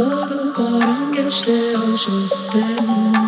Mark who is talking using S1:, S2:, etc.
S1: Kodu orangės vėl žuvdami.